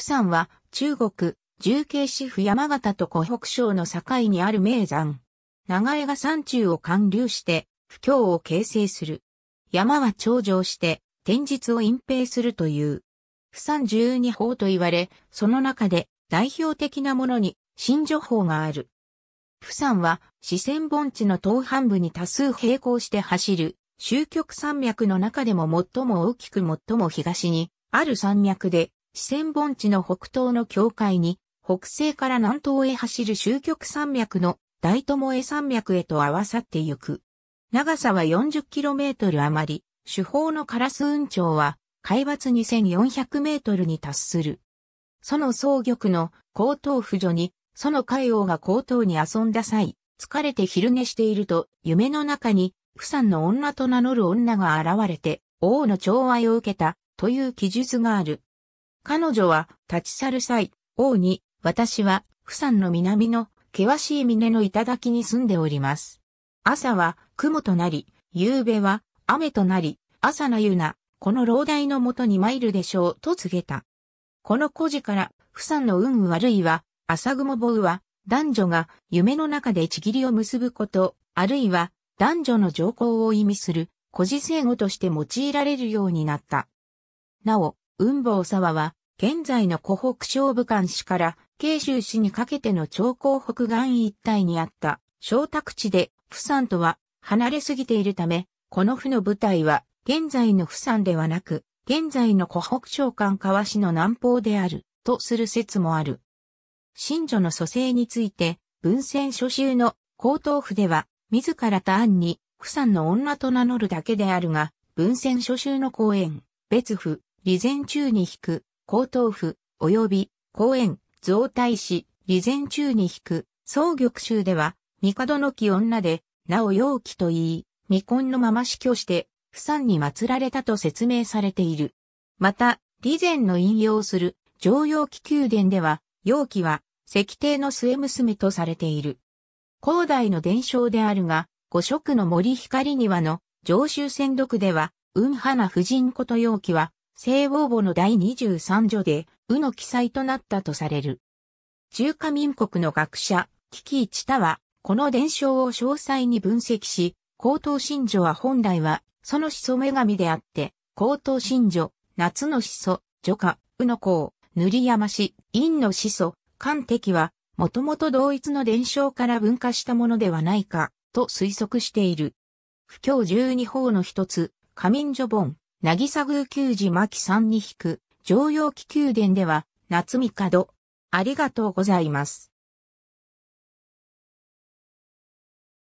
釜山は中国、重慶市府山形と湖北省の境にある名山。長江が山中を貫流して、不況を形成する。山は頂上して、天日を隠蔽するという。釜山十二法と言われ、その中で代表的なものに、新女法がある。釜山は四川盆地の東半部に多数並行して走る、終極山脈の中でも最も大きく最も東にある山脈で、四川盆地の北東の境界に、北西から南東へ走る終極山脈の大友江山脈へと合わさってゆく。長さは 40km 余り、主砲のカラス運長は海抜2400メートルに達する。その総玉の高等扶助にその海王が高等に遊んだ際、疲れて昼寝していると、夢の中に、釜山の女と名乗る女が現れて、王の寵愛を受けた、という記述がある。彼女は、立ち去る際、王に、私は、釜山の南の、険しい峰の頂に住んでおります。朝は、雲となり、夕べは、雨となり、朝の夕な、この老大のもとに参るでしょう、と告げた。この故事から、釜山の運悪いは、朝雲棒は、男女が夢の中でちぎりを結ぶこと、あるいは男女の条項を意味する古事成語として用いられるようになった。なお、雲坊沢は、現在の湖北省武漢市から慶州市にかけての超高北岸一帯にあった小宅地で、釜山とは離れすぎているため、この府の舞台は現在の釜山ではなく、現在の湖北省間川市の南方である、とする説もある。信女の蘇生について、文献書集の高等府では、自ら他案に、釜山の女と名乗るだけであるが、文献書集の公演、別府、利前中に引く、高等府、及び、公演、増大使、利前中に引く、総玉集では、帝の木女で、なお陽気と言い、未婚のまま死去して、釜山に祀られたと説明されている。また、利前の引用する、常陽気宮殿では、陽気は、石帝の末娘とされている。古代の伝承であるが、五色の森光庭の上州戦読では、雲花婦人こと陽気は、聖王母の第23女で、うの記載となったとされる。中華民国の学者、キキ一太は、この伝承を詳細に分析し、高等神女は本来は、その始祖女神であって、高等神女、夏の始祖、女家、うの子、塗り山市、陰の始祖、漢敵は、もともと同一の伝承から分化したものではないか、と推測している。不況十二法の一つ、仮眠女本、渚宮球児牧さんに引く、常用気宮殿では、夏三門。ありがとうございます。